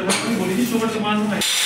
बोली थी सुबह समान है।